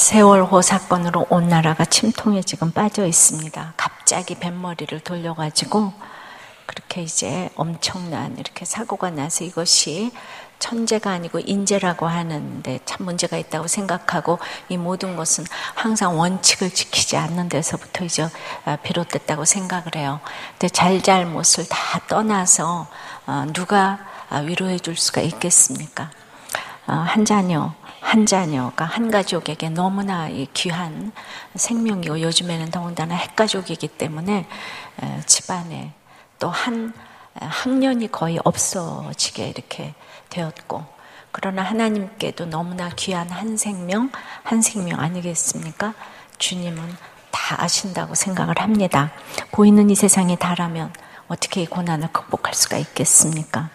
세월호 사건으로 온 나라가 침통에 지금 빠져 있습니다. 갑자기 뱃머리를 돌려가지고 그렇게 이제 엄청난 이렇게 사고가 나서 이것이 천재가 아니고 인재라고 하는데 참 문제가 있다고 생각하고 이 모든 것은 항상 원칙을 지키지 않는 데서부터 이제 아, 비롯됐다고 생각을 해요. 근데 잘잘못을 다 떠나서 어, 누가 아, 위로해 줄 수가 있겠습니까? 어, 한 자녀, 한 자녀가 한 가족에게 너무나 귀한 생명이고 요즘에는 더군다나 핵가족이기 때문에 집안에 또 한 학년이 거의 없어지게 이렇게 되었고 그러나 하나님께도 너무나 귀한 한 생명, 한 생명 아니겠습니까? 주님은 다 아신다고 생각을 합니다. 보이는 이 세상에 달하면 어떻게 이 고난을 극복할 수가 있겠습니까?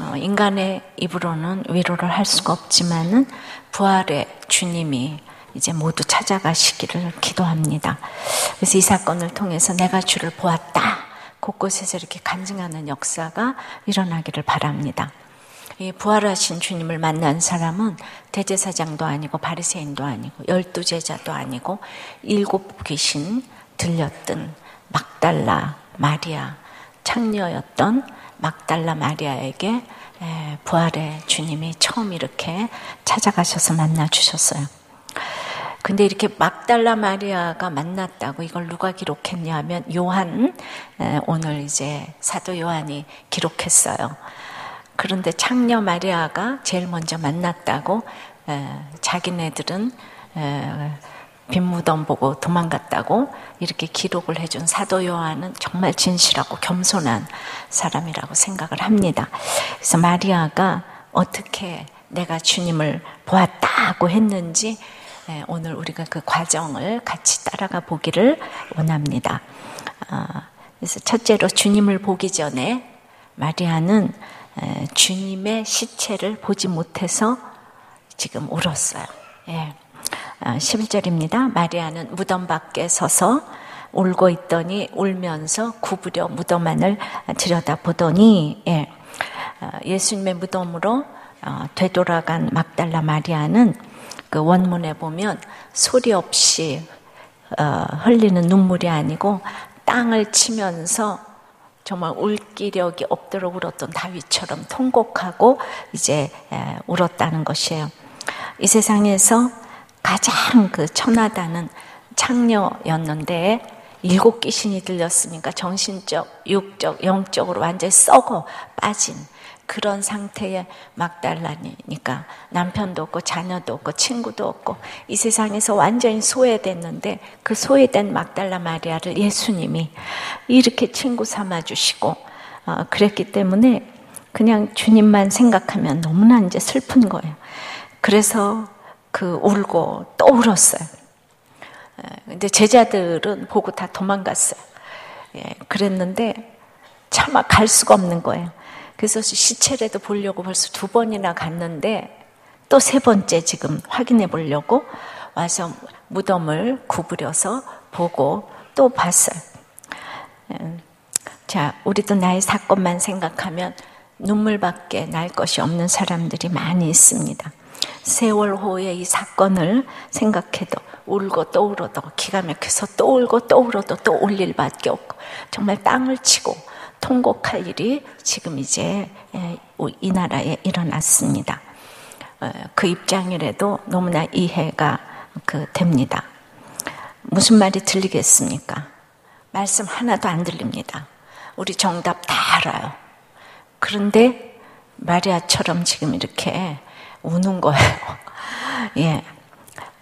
어, 인간의 입으로는 위로를 할 수가 없지만은 부활의 주님이 이제 모두 찾아가시기를 기도합니다. 그래서 이 사건을 통해서 내가 주를 보았다. 곳곳에서 이렇게 간증하는 역사가 일어나기를 바랍니다. 이 부활하신 주님을 만난 사람은 대제사장도 아니고 바리새인도 아니고 열두 제자도 아니고 일곱 귀신 들렸던 막달라 마리아 창녀였던 막달라 마리아에게 부활의 주님이 처음 이렇게 찾아가셔서 만나 주셨어요. 근데 이렇게 막달라 마리아가 만났다고 이걸 누가 기록했냐면 요한 오늘 이제 사도 요한이 기록했어요. 그런데 창녀 마리아가 제일 먼저 만났다고 자기네들은 빈무덤 보고 도망갔다고 이렇게 기록을 해준 사도 요한은 정말 진실하고 겸손한 사람이라고 생각을 합니다. 그래서 마리아가 어떻게 내가 주님을 보았다고 했는지 오늘 우리가 그 과정을 같이 따라가 보기를 원합니다. 아, 그래서 첫째로 주님을 보기 전에 마리아는 주님의 시체를 보지 못해서 지금 울었어요. 예. 11절입니다. 아, 마리아는 무덤 밖에 서서 울고 있더니 울면서 구부려 무덤 안을 들여다보더니 예. 아, 예수님의 무덤으로 어, 되돌아간 막달라 마리아는 그 원문에 보면 소리 없이 어, 흘리는 눈물이 아니고 땅을 치면서 정말 울 기력이 없도록 울었던 다윗처럼 통곡하고 이제 울었다는 것이에요. 이 세상에서 가장 그 천하다는 창녀였는데 일곱 귀신이 들렸으니까 정신적, 육적, 영적으로 완전히 썩어 빠진 그런 상태의 막달라니까 남편도 없고 자녀도 없고 친구도 없고 이 세상에서 완전히 소외됐는데 그 소외된 막달라 마리아를 예수님이 이렇게 친구 삼아 주시고 어, 그랬기 때문에 그냥 주님만 생각하면 너무나 이제 슬픈 거예요. 그래서 그 울고 또 울었어요. 근데 제자들은 보고 다 도망갔어요. 예, 그랬는데 차마 갈 수가 없는 거예요. 그래서 시체라도 보려고 벌써 두 번이나 갔는데 또 세 번째 지금 확인해 보려고 와서 무덤을 구부려서 보고 또 봤어요. 예, 자, 우리도 나의 사건만 생각하면 눈물밖에 날 것이 없는 사람들이 많이 있습니다. 세월호의 이 사건을 생각해도 울고 또 울어도 기가 막혀서 또 울고 또 울어도 또울 일밖에 없고 정말 땅을 치고 통곡할 일이 지금 이제 이 나라에 일어났습니다. 어, 그 입장이라도 너무나 이해가 그 됩니다. 무슨 말이 들리겠습니까? 말씀 하나도 안 들립니다. 우리 정답 다 알아요. 그런데 마리아처럼 지금 이렇게 우는 거예요. 예.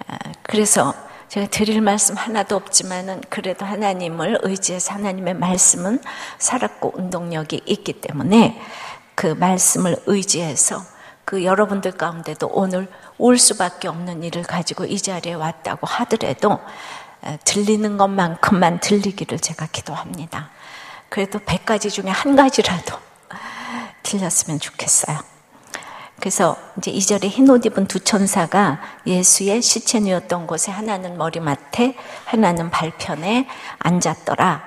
아, 그래서 제가 드릴 말씀 하나도 없지만은 그래도 하나님을 의지해서 하나님의 말씀은 살았고 운동력이 있기 때문에 그 말씀을 의지해서 그 여러분들 가운데도 오늘 올 수밖에 없는 일을 가지고 이 자리에 왔다고 하더라도 들리는 것만큼만 들리기를 제가 기도합니다. 그래도 100가지 중에 한 가지라도 들렸으면 좋겠어요. 그래서 이제 이절에 흰 옷 입은 두 천사가 예수의 시체 누였던 곳에 하나는 머리맡에 하나는 발편에 앉았더라.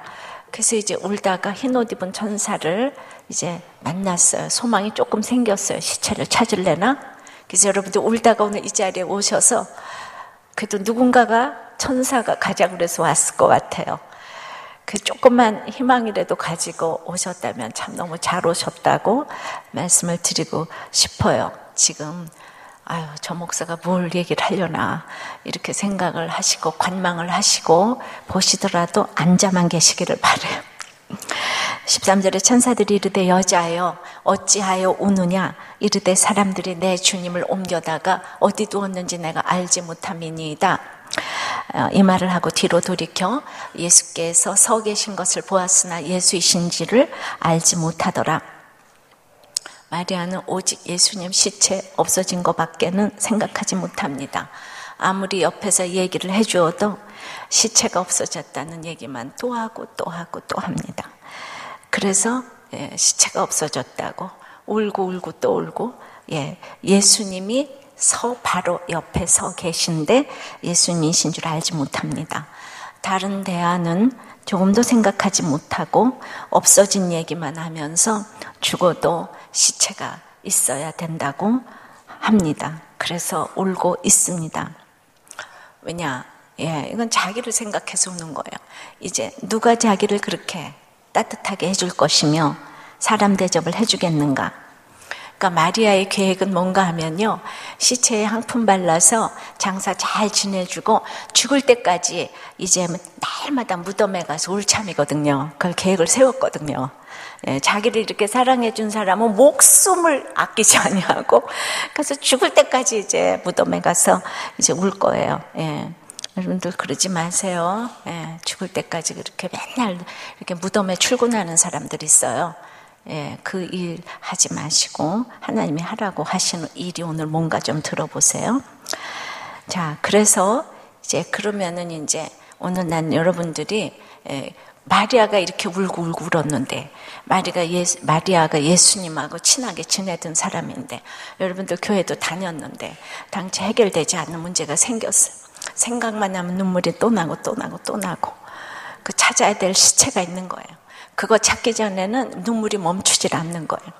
그래서 이제 울다가 흰 옷 입은 천사를 이제 만났어요. 소망이 조금 생겼어요. 시체를 찾을래나? 그래서 여러분들 울다가 오늘 이 자리에 오셔서 그래도 누군가가 천사가 가자 그래서 왔을 것 같아요. 그 조금만 희망이라도 가지고 오셨다면 참 너무 잘 오셨다고 말씀을 드리고 싶어요. 지금 아유 저 목사가 뭘 얘기를 하려나 이렇게 생각을 하시고 관망을 하시고 보시더라도 앉아만 계시기를 바래요. 13절에 천사들이 이르되 여자여 어찌하여 우느냐 이르되 사람들이 내 주님을 옮겨다가 어디 두었는지 내가 알지 못함이니이다. 어, 이 말을 하고 뒤로 돌이켜 예수께서 서 계신 것을 보았으나 예수이신지를 알지 못하더라. 마리아는 오직 예수님 시체 없어진 것밖에는 생각하지 못합니다. 아무리 옆에서 얘기를 해주어도 시체가 없어졌다는 얘기만 또 하고 또 하고 또 합니다. 그래서 예, 시체가 없어졌다고 울고 울고 또 울고 예, 예수님이 서 바로 옆에 서 계신데 예수님이신 줄 알지 못합니다. 다른 대안은 조금도 생각하지 못하고 없어진 얘기만 하면서 죽어도 시체가 있어야 된다고 합니다. 그래서 울고 있습니다. 왜냐? 예, 이건 자기를 생각해서 우는 거예요. 이제 누가 자기를 그렇게 따뜻하게 해줄 것이며 사람 대접을 해주겠는가? 그러니까 마리아의 계획은 뭔가 하면요. 시체에 향품 발라서 장사 잘 지내주고 죽을 때까지 이제 날마다 무덤에 가서 울참이거든요. 그걸 계획을 세웠거든요. 예, 자기를 이렇게 사랑해준 사람은 목숨을 아끼지 아니하고 그래서 죽을 때까지 이제 무덤에 가서 이제 울 거예요. 예. 여러분들 그러지 마세요. 예, 죽을 때까지 그렇게 맨날 이렇게 무덤에 출근하는 사람들이 있어요. 예, 그 일 하지 마시고 하나님이 하라고 하시는 일이 오늘 뭔가 좀 들어보세요. 자, 그래서 이제 그러면은 이제 오늘 난 여러분들이 예, 마리아가 이렇게 울고 울고 울었는데 마리가 예수, 마리아가 예수님하고 친하게 지내던 사람인데 여러분들 교회도 다녔는데 당시 해결되지 않는 문제가 생겼어요. 생각만 하면 눈물이 또 나고 또 나고 또 나고 그 찾아야 될 시체가 있는 거예요. 그거 찾기 전에는 눈물이 멈추질 않는 거예요.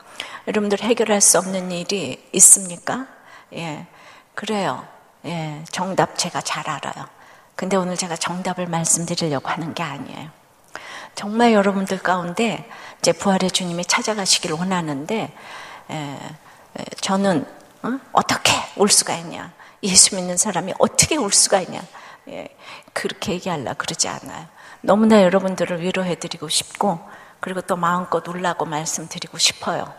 여러분들 해결할 수 없는 일이 있습니까? 예, 그래요. 예, 정답 제가 잘 알아요. 근데 오늘 제가 정답을 말씀드리려고 하는 게 아니에요. 정말 여러분들 가운데 이제 부활의 주님이 찾아가시길 원하는데 예, 저는 어? 떻게울 수가 있냐? 예수 믿는 사람이 어떻게 울 수가 있냐? 예, 그렇게 얘기하려 그러지 않아요. 너무나 여러분들을 위로해드리고 싶고, 그리고 또 마음껏 울라고 말씀드리고 싶어요.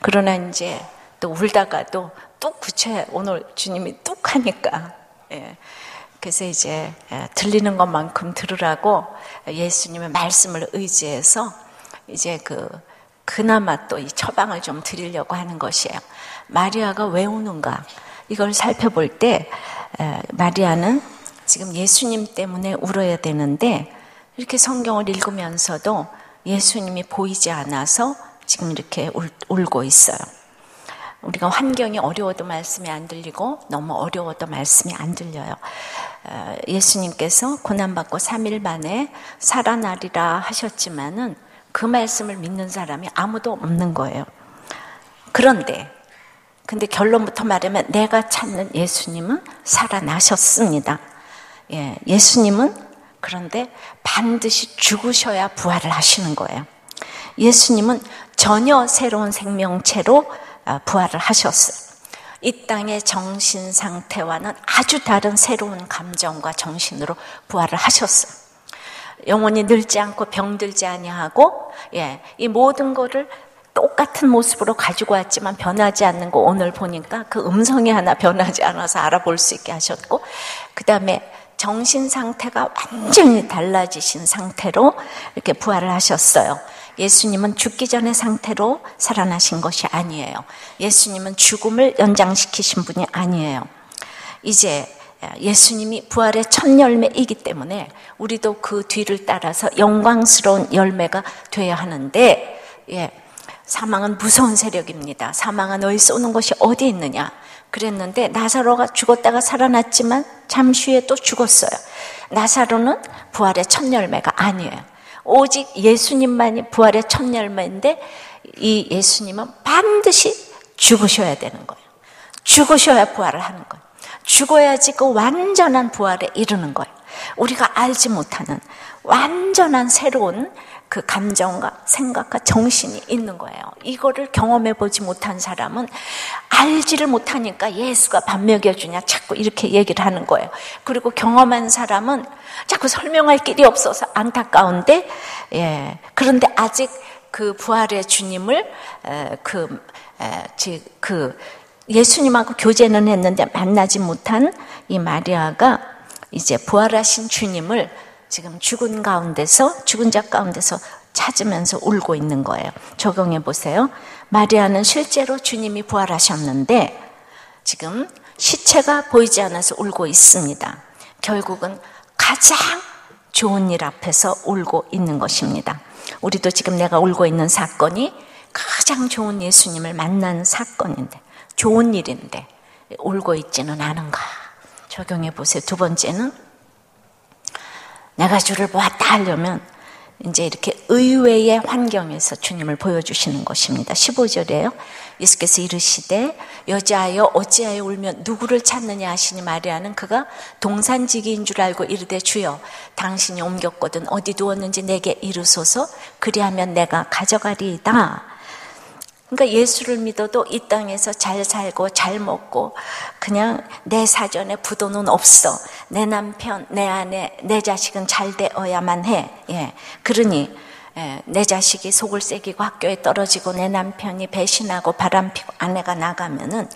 그러나 이제 또 울다가도 뚝 굳혀 오늘 주님이 뚝 하니까, 예, 그래서 이제 예, 들리는 것만큼 들으라고 예수님의 말씀을 의지해서 이제 그 그나마 또 이 처방을 좀 드리려고 하는 것이에요. 마리아가 왜 우는가? 이걸 살펴볼 때 마리아는 지금 예수님 때문에 울어야 되는데 이렇게 성경을 읽으면서도 예수님이 보이지 않아서 지금 이렇게 울, 고 있어요. 우리가 환경이 어려워도 말씀이 안 들리고 너무 어려워도 말씀이 안 들려요. 예수님께서 고난받고 3일 만에 살아나리라 하셨지만은 그 말씀을 믿는 사람이 아무도 없는 거예요. 그런데 근데 결론부터 말하면 내가 찾는 예수님은 살아나셨습니다. 예, 예수님은 그런데 반드시 죽으셔야 부활을 하시는 거예요. 예수님은 전혀 새로운 생명체로 아, 부활을 하셨어요. 이 땅의 정신 상태와는 아주 다른 새로운 감정과 정신으로 부활을 하셨어요. 영원히 늙지 않고 병들지 아니하고 예, 이 모든 것을 똑같은 모습으로 가지고 왔지만 변하지 않는 거 오늘 보니까 그 음성이 하나 변하지 않아서 알아볼 수 있게 하셨고 그 다음에 정신 상태가 완전히 달라지신 상태로 이렇게 부활을 하셨어요. 예수님은 죽기 전의 상태로 살아나신 것이 아니에요. 예수님은 죽음을 연장시키신 분이 아니에요. 이제 예수님이 부활의 첫 열매이기 때문에 우리도 그 뒤를 따라서 영광스러운 열매가 돼야 하는데, 예, 사망은 무서운 세력입니다. 사망은 너희 쏘는 것이 어디 있느냐? 그랬는데 나사로가 죽었다가 살아났지만 잠시 후에 또 죽었어요. 나사로는 부활의 첫 열매가 아니에요. 오직 예수님만이 부활의 첫 열매인데 이 예수님은 반드시 죽으셔야 되는 거예요. 죽으셔야 부활을 하는 거예요. 죽어야지 그 완전한 부활에 이르는 거예요. 우리가 알지 못하는 완전한 새로운 그 감정과 생각과 정신이 있는 거예요. 이거를 경험해 보지 못한 사람은 알지를 못하니까 예수가 밥 먹여주냐 자꾸 이렇게 얘기를 하는 거예요. 그리고 경험한 사람은 자꾸 설명할 길이 없어서 안타까운데, 예. 그런데 아직 그 부활의 주님을, 그, 그, 예수님하고 교제는 했는데 만나지 못한 이 마리아가 이제 부활하신 주님을 지금 죽은 가운데서 죽은 자 가운데서 찾으면서 울고 있는 거예요. 적용해 보세요. 마리아는 실제로 주님이 부활하셨는데 지금 시체가 보이지 않아서 울고 있습니다. 결국은 가장 좋은 일 앞에서 울고 있는 것입니다. 우리도 지금 내가 울고 있는 사건이 가장 좋은 예수님을 만난 사건인데 좋은 일인데 울고 있지는 않은가? 적용해 보세요. 두 번째는 내가 주를 보았다 하려면 이제 이렇게 의외의 환경에서 주님을 보여주시는 것입니다. 15절에요. 예수께서 이르시되 여자여 어찌하여 울면 누구를 찾느냐 하시니 마리아는 그가 동산지기인 줄 알고 이르되 주여 당신이 옮겼거든 어디 두었는지 내게 이르소서 그리하면 내가 가져가리이다. 그러니까 예수를 믿어도 이 땅에서 잘 살고 잘 먹고 그냥 내 사전에 부도는 없어. 내 남편, 내 아내, 내 자식은 잘 되어야만 해. 예. 그러니 예, 내 자식이 속을 새기고 학교에 떨어지고 내 남편이 배신하고 바람피고 아내가 나가면은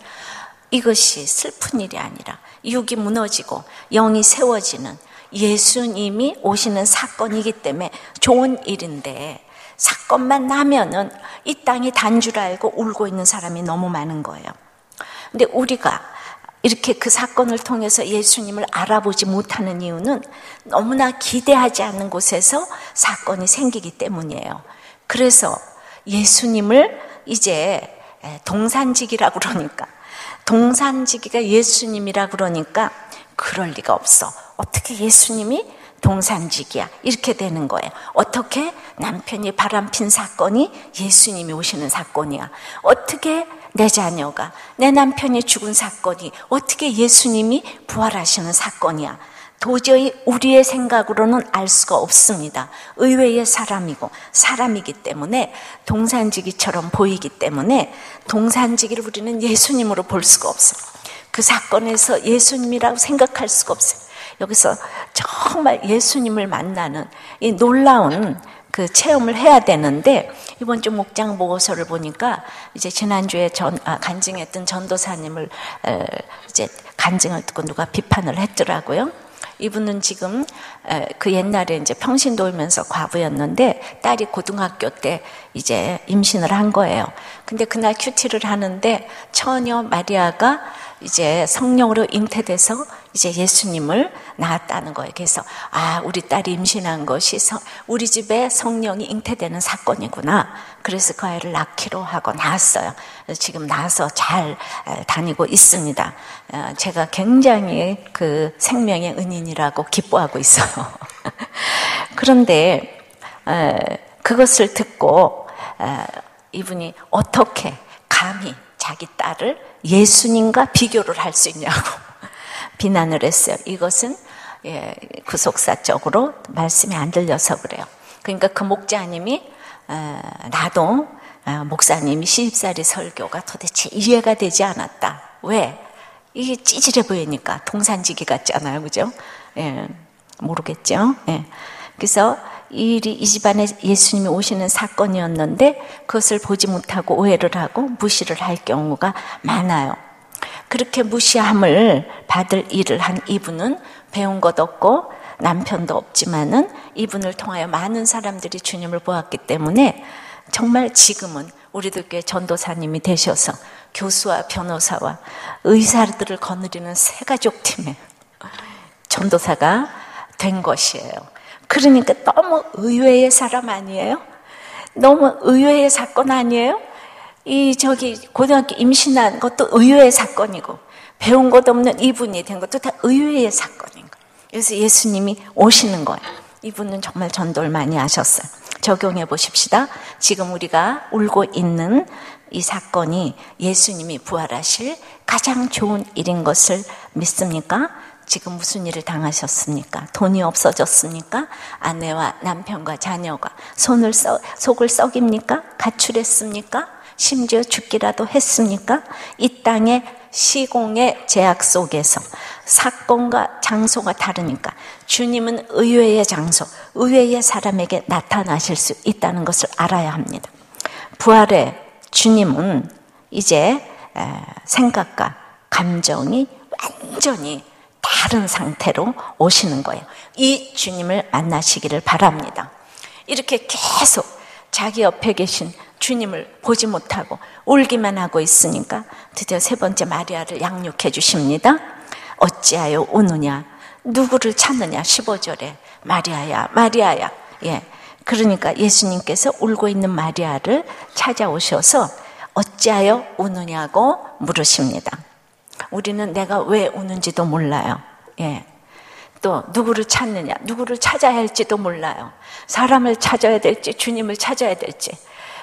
이것이 슬픈 일이 아니라 육이 무너지고 영이 세워지는 예수님이 오시는 사건이기 때문에 좋은 일인데 사건만 나면은 이 땅이 단 줄 알고 울고 있는 사람이 너무 많은 거예요. 근데 우리가 이렇게 그 사건을 통해서 예수님을 알아보지 못하는 이유는 너무나 기대하지 않는 곳에서 사건이 생기기 때문이에요. 그래서 예수님을 이제 동산지기라 그러니까 동산지기가 예수님이라 그러니까 그럴 리가 없어. 어떻게 예수님이 동산지기야. 이렇게 되는 거예요. 어떻게 남편이 바람핀 사건이 예수님이 오시는 사건이야. 어떻게 내 자녀가, 내 남편이 죽은 사건이 어떻게 예수님이 부활하시는 사건이야. 도저히 우리의 생각으로는 알 수가 없습니다. 의외의 사람이고 사람이기 때문에 동산지기처럼 보이기 때문에 동산지기를 우리는 예수님으로 볼 수가 없어요. 그 사건에서 예수님이라고 생각할 수가 없어요. 여기서 정말 예수님을 만나는 이 놀라운 그 체험을 해야 되는데 이번 주 목장 보고서를 보니까 이제 지난주에 전 아, 간증했던 전도사님을 에, 이제 간증을 듣고 누가 비판을 했더라고요. 이분은 지금 에, 그 옛날에 이제 평신 돌면서 과부였는데 딸이 고등학교 때 이제 임신을 한 거예요. 근데 그날 큐티를 하는데 처녀 마리아가 이제 성령으로 잉태돼서 이제 예수님을 낳았다는 거예요. 그래서 아 우리 딸이 임신한 것이 성, 우리 집에 성령이 잉태되는 사건이구나. 그래서 그 아이를 낳기로 하고 낳았어요. 지금 낳아서 잘 다니고 있습니다. 어, 제가 굉장히 그 생명의 은인이라고 기뻐하고 있어요. 그런데 그것을 듣고 이분이 어떻게 감히 자기 딸을 예수님과 비교를 할 수 있냐고 비난을 했어요. 이것은 예, 구속사적으로 말씀이 안 들려서 그래요. 그러니까 그 목자님이 어, 나도 어, 목사님이 시집살이 설교가 도대체 이해가 되지 않았다. 왜? 이게 찌질해 보이니까 동산지기 같잖아요, 그죠? 예, 모르겠죠. 예. 그래서 이 일이 이 집안에 예수님이 오시는 사건이었는데 그것을 보지 못하고 오해를 하고 무시를 할 경우가 많아요. 그렇게 무시함을 받을 일을 한 이분은 배운 것 없고 남편도 없지만은 이분을 통하여 많은 사람들이 주님을 보았기 때문에 정말 지금은 우리들 교 전도사님이 되셔서 교수와 변호사와 의사들을 거느리는 세 가족 팀의 전도사가 된 것이에요. 그러니까 너무 의외의 사람 아니에요? 너무 의외의 사건 아니에요? 이 저기 고등학교 임신한 것도 의외의 사건이고 배운 것 없는 이분이 된 것도 다 의외의 사건인 거예요. 그래서 예수님이 오시는 거예요. 이분은 정말 전도를 많이 하셨어요. 적용해 보십시다. 지금 우리가 울고 있는 이 사건이 예수님이 부활하실 가장 좋은 일인 것을 믿습니까? 지금 무슨 일을 당하셨습니까? 돈이 없어졌습니까? 아내와 남편과 자녀가 손을 써, 속을 썩입니까? 가출했습니까? 심지어 죽기라도 했습니까? 이 땅의 시공의 제약 속에서 사건과 장소가 다르니까 주님은 의외의 장소, 의외의 사람에게 나타나실 수 있다는 것을 알아야 합니다. 부활의 주님은 이제 생각과 감정이 완전히 다른 상태로 오시는 거예요. 이 주님을 만나시기를 바랍니다. 이렇게 계속 자기 옆에 계신 주님을 보지 못하고 울기만 하고 있으니까 드디어 세 번째 마리아를 양육해 주십니다. 어찌하여 우느냐? 누구를 찾느냐? 15절에 마리아야, 마리아야. 예. 그러니까 예수님께서 울고 있는 마리아를 찾아오셔서 어찌하여 우느냐고 물으십니다. 우리는 내가 왜 우는지도 몰라요. 예. 또 누구를 찾느냐, 누구를 찾아야 할지도 몰라요. 사람을 찾아야 될지 주님을 찾아야 될지.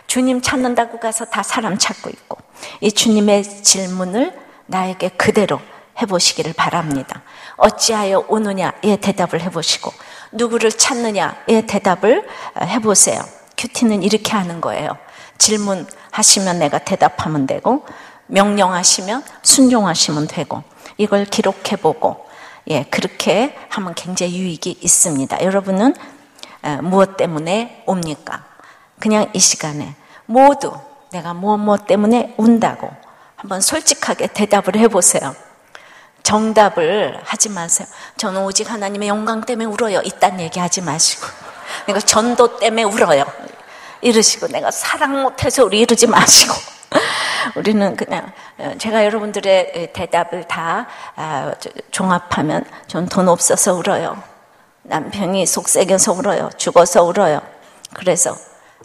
주님 찾는다고 가서 다 사람 찾고 있고 이 주님의 질문을 나에게 그대로 해보시기를 바랍니다. 어찌하여 오느냐에 대답을 해보시고 누구를 찾느냐에 대답을 해보세요. 큐티는 이렇게 하는 거예요. 질문하시면 내가 대답하면 되고 명령하시면 순종하시면 되고 이걸 기록해보고 예 그렇게 하면 굉장히 유익이 있습니다. 여러분은 무엇 때문에 옵니까? 그냥 이 시간에 모두 내가 무엇 무엇 때문에 운다고 한번 솔직하게 대답을 해보세요. 정답을 하지 마세요. 저는 오직 하나님의 영광 때문에 울어요. 이딴 얘기 하지 마시고. 내가 전도 때문에 울어요. 이러시고 내가 사랑 못해서 우리 이러지 마시고. 우리는 그냥 제가 여러분들의 대답을 다 아, 종합하면 전 돈 없어서 울어요. 남편이 속썩여서 울어요. 죽어서 울어요. 그래서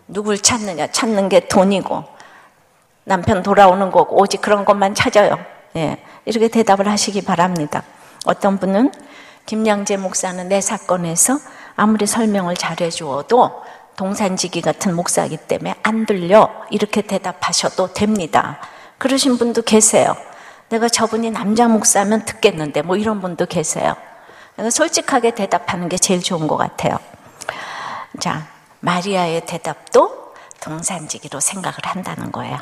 누굴 찾느냐? 찾는 게 돈이고 남편 돌아오는 거고 오직 그런 것만 찾아요. 예. 이렇게 대답을 하시기 바랍니다. 어떤 분은 김양재 목사는 내 사건에서 아무리 설명을 잘해 주어도 동산지기 같은 목사이기 때문에 안 들려 이렇게 대답하셔도 됩니다. 그러신 분도 계세요. 내가 저분이 남자 목사면 듣겠는데 뭐 이런 분도 계세요. 솔직하게 대답하는 게 제일 좋은 것 같아요. 자, 마리아의 대답도 동산지기로 생각을 한다는 거예요.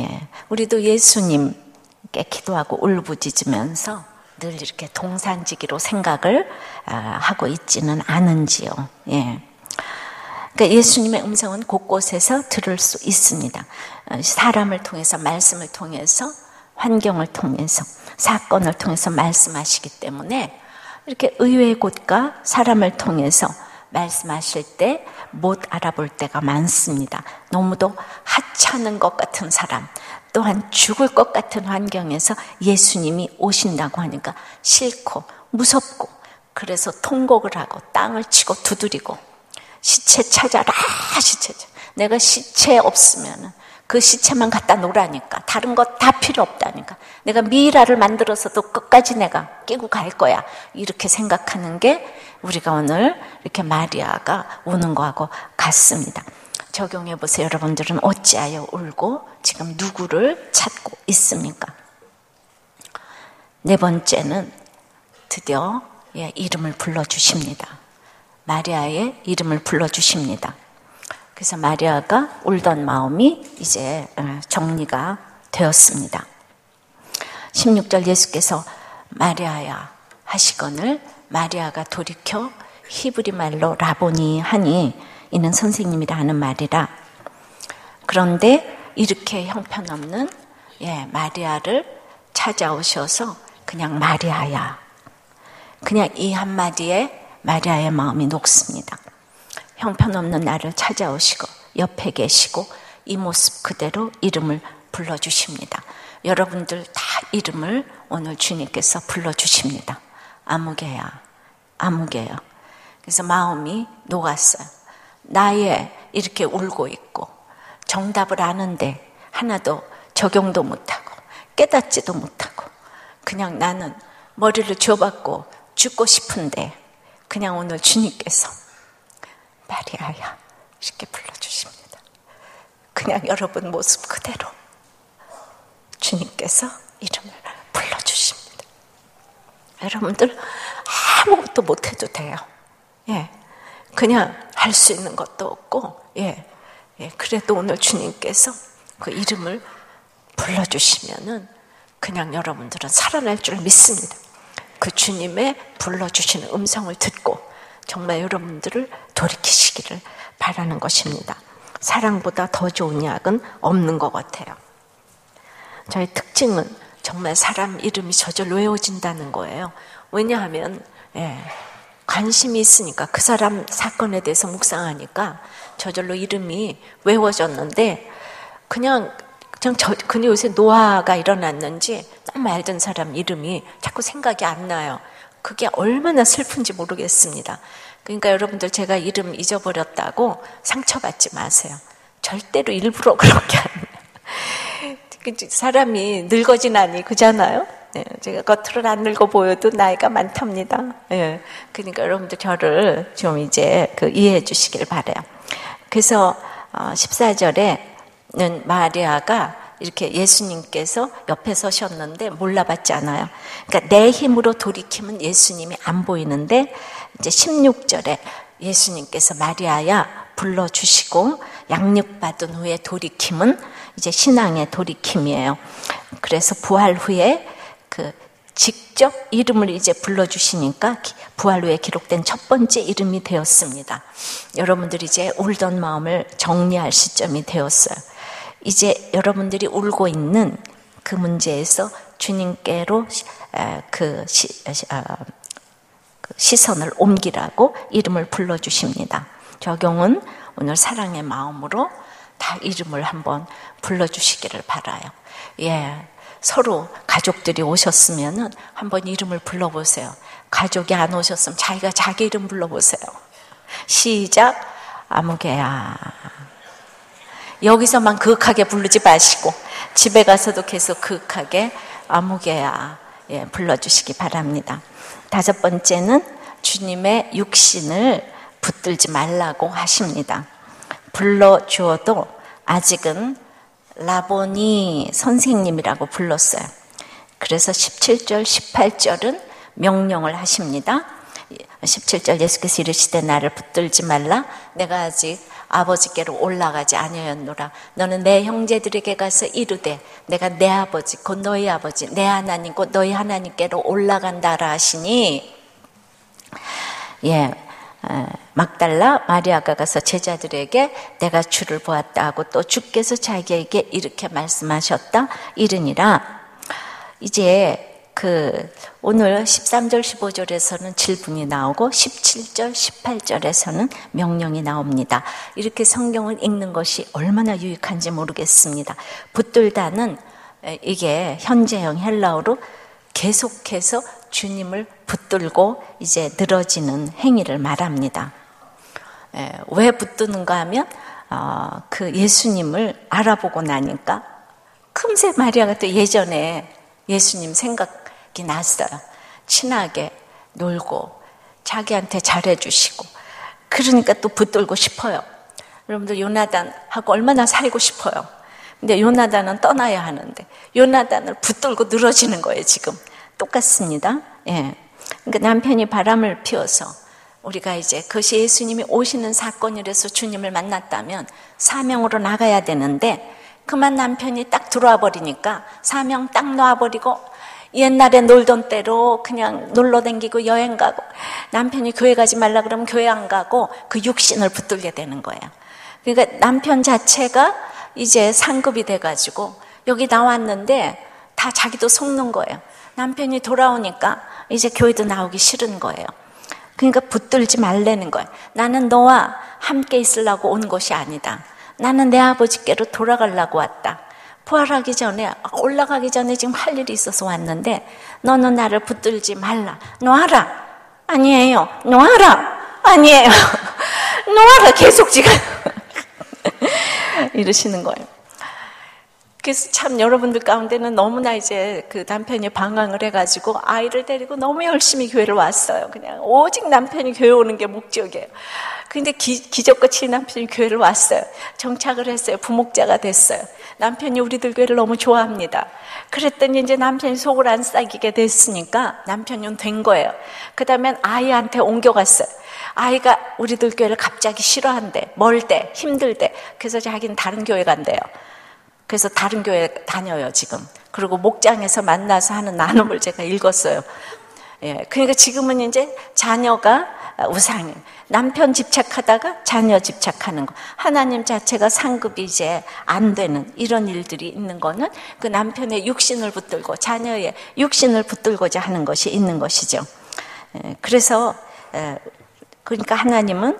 예, 우리도 예수님께 기도하고 울부짖으면서 늘 이렇게 동산지기로 생각을 아, 하고 있지는 않은지요. 예. 그러니까 예수님의 음성은 곳곳에서 들을 수 있습니다. 어, 사람을 통해서, 말씀을 통해서, 환경을 통해서, 사건을 통해서 말씀하시기 때문에 이렇게 의외의 곳과 사람을 통해서 말씀하실 때 못 알아볼 때가 많습니다. 너무도 하찮은 것 같은 사람, 또한 죽을 것 같은 환경에서 예수님이 오신다고 하니까 싫고 무섭고 그래서 통곡을 하고 땅을 치고 두드리고 시체 찾아라 시체 내가 시체 없으면 그 시체만 갖다 놓으라니까. 다른 것 다 필요 없다니까. 내가 미라를 만들어서도 끝까지 내가 끼고 갈 거야. 이렇게 생각하는 게 우리가 오늘 이렇게 마리아가 우는 거하고 같습니다. 적용해 보세요. 여러분들은 어찌하여 울고 지금 누구를 찾고 있습니까? 네 번째는 드디어 예, 이름을 불러주십니다 마리아의 이름을 불러주십니다 그래서 마리아가 울던 마음이 이제 어, 정리가 되었습니다. 16절 예수께서 마리아야 하시거늘 마리아가 돌이켜 히브리 말로 라보니 하니 이는 선생님이라 하는 말이라. 그런데 이렇게 형편없는 예, 마리아를 찾아오셔서 그냥 마리아야. 그냥 이 한마디에 마리아의 마음이 녹습니다. 형편없는 나를 찾아오시고 옆에 계시고 이 모습 그대로 이름을 불러주십니다. 여러분들 다 이름을 오늘 주님께서 불러주십니다. 아무개야, 아무개요. 그래서 마음이 녹았어요. 나의 이렇게 울고 있고 정답을 아는데 하나도 적용도 못하고 깨닫지도 못하고 그냥 나는 머리를 줘받고 죽고 싶은데 그냥 오늘 주님께서 마리아야 쉽게 불러주십니다. 그냥 여러분 모습 그대로 주님께서 이름을 불러주십니다. 여러분들 아무것도 못해도 돼요. 예. 그냥 할 수 있는 것도 없고, 예. 예. 그래도 오늘 주님께서 그 이름을 불러주시면은 그냥 여러분들은 살아날 줄 믿습니다. 그 주님의 불러주시는 음성을 듣고 정말 여러분들을 돌이키시기를 바라는 것입니다. 사랑보다 더 좋은 약은 없는 것 같아요. 저희 특징은 정말 사람 이름이 저절로 외워진다는 거예요. 왜냐하면 예, 관심이 있으니까 그 사람 사건에 대해서 묵상하니까 저절로 이름이 외워졌는데 그냥 그냥 저, 그냥 요새 노화가 일어났는지 너무 알던 사람 이름이 자꾸 생각이 안 나요. 그게 얼마나 슬픈지 모르겠습니다. 그러니까 여러분들 제가 이름 잊어버렸다고 상처받지 마세요. 절대로 일부러 그렇게 안 해요. 사람이 늙어지나니 그잖아요. 네, 제가 겉으로는 안 늙어 보여도 나이가 많답니다. 네, 그러니까 여러분들 저를 좀 이제 그 이해해 주시길 바래요. 그래서 14절에 는 어, 마리아가 이렇게 예수님께서 옆에 서셨는데 몰라봤지 않아요. 그러니까 내 힘으로 돌이키면 예수님이 안 보이는데 이제 16절에 예수님께서 마리아야 불러주시고 양육받은 후에 돌이킴은 이제 신앙의 돌이킴이에요. 그래서 부활 후에 그 직접 이름을 이제 불러주시니까 부활 후에 기록된 첫 번째 이름이 되었습니다. 여러분들이 이제 울던 마음을 정리할 시점이 되었어요. 이제 여러분들이 울고 있는 그 문제에서 주님께로 그, 어, 그 시선을 옮기라고 이름을 불러주십니다. 적용은 오늘 사랑의 마음으로 다 이름을 한번 불러주시기를 바라요. 예. 서로 가족들이 오셨으면 한번 이름을 불러보세요. 가족이 안 오셨으면 자기가 자기 이름 불러보세요. 시작. 아무개야. 여기서만 그윽하게 부르지 마시고 집에 가서도 계속 그윽하게 아무개야 예, 불러주시기 바랍니다. 다섯 번째는 주님의 육신을 붙들지 말라고 하십니다. 불러주어도 아직은 라보니 선생님이라고 불렀어요. 그래서 17절, 18절은 명령을 하십니다. 17절 예수께서 이르시되 나를 붙들지 말라. 내가 아직 아버지께로 올라가지 아니하였노라. 너는 내 형제들에게 가서 이르되 내가 내 아버지 곧 너희 아버지 내 하나님 곧 너희 하나님께로 올라간다라 하시니. 예 막달라 마리아가 가서 제자들에게 내가 주를 보았다 하고 또 주께서 자기에게 이렇게 말씀하셨다. 이르니라. 이제 그 오늘 13절 15절에서는 질문이 나오고 17절 18절에서는 명령이 나옵니다. 이렇게 성경을 읽는 것이 얼마나 유익한지 모르겠습니다. 붙들다는 이게 현재형 헬라어로 계속해서 주님을 붙들고 이제 늘어지는 행위를 말합니다. 왜 붙드는가 하면 어, 그 예수님을 알아보고 나니까 금세 마리아가 또 예전에 예수님 생각이 났어요. 친하게 놀고 자기한테 잘해주시고 그러니까 또 붙들고 싶어요. 여러분들 요나단하고 얼마나 살고 싶어요. 근데 요나단은 떠나야 하는데 요나단을 붙들고 늘어지는 거예요 지금 똑같습니다. 예. 그러니까 남편이 바람을 피워서 우리가 이제 그것이 예수님이 오시는 사건이라서 주님을 만났다면 사명으로 나가야 되는데 그만 남편이 딱 들어와 버리니까 사명 딱 놔버리고 옛날에 놀던 때로 그냥 놀러 댕기고 여행 가고 남편이 교회 가지 말라 그러면 교회 안 가고 그 육신을 붙들게 되는 거예요. 그러니까 남편 자체가 이제 상급이 돼가지고 여기 나왔는데 다 자기도 속는 거예요. 남편이 돌아오니까 이제 교회도 나오기 싫은 거예요. 그러니까 붙들지 말라는 거예요. 나는 너와 함께 있으려고 온 것이 아니다. 나는 내 아버지께로 돌아가려고 왔다. 부활하기 전에 올라가기 전에 지금 할 일이 있어서 왔는데 너는 나를 붙들지 말라. 놓아라. 아니에요. 놓아라. 아니에요. 놓아라. 계속 지금 이러시는 거예요. 그래서 참 여러분들 가운데는 너무나 이제 그 남편이 방황을 해가지고 아이를 데리고 너무 열심히 교회를 왔어요. 그냥 오직 남편이 교회 오는 게 목적이에요. 근데 기, 기적같이 남편이 교회를 왔어요. 정착을 했어요. 부목자가 됐어요. 남편이 우리들 교회를 너무 좋아합니다. 그랬더니 이제 남편이 속을 안 썩이게 됐으니까 남편은 된 거예요. 그 다음엔 아이한테 옮겨갔어요. 아이가 우리들 교회를 갑자기 싫어한대. 멀대. 힘들대. 그래서 자기는 다른 교회 간대요. 그래서 다른 교회 다녀요, 지금. 그리고 목장에서 만나서 하는 나눔을 제가 읽었어요. 예, 그러니까 지금은 이제 자녀가 우상인. 남편 집착하다가 자녀 집착하는 거. 하나님 자체가 상급이 이제 안 되는 이런 일들이 있는 거는 그 남편의 육신을 붙들고 자녀의 육신을 붙들고자 하는 것이 있는 것이죠. 예, 그래서 그러니까 하나님은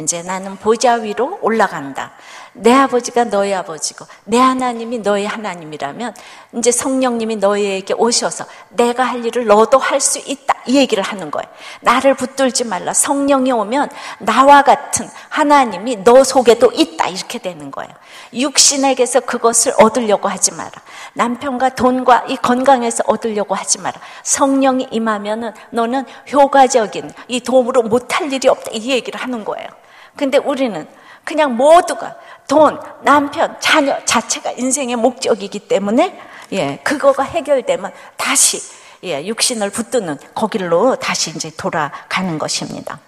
이제 나는 보좌 위로 올라간다. 내 아버지가 너의 아버지고 내 하나님이 너의 하나님이라면 이제 성령님이 너희에게 오셔서 내가 할 일을 너도 할 수 있다 이 얘기를 하는 거예요. 나를 붙들지 말라. 성령이 오면 나와 같은 하나님이 너 속에도 있다 이렇게 되는 거예요. 육신에게서 그것을 얻으려고 하지 마라. 남편과 돈과 이 건강에서 얻으려고 하지 마라. 성령이 임하면은 너는 효과적인 이 도움으로 못할 일이 없다 이 얘기를 하는 거예요. 근데 우리는 그냥 모두가 돈, 남편, 자녀 자체가 인생의 목적이기 때문에 예, 그거가 해결되면 다시 예, 육신을 붙드는 거길로 다시 이제 돌아가는 것입니다.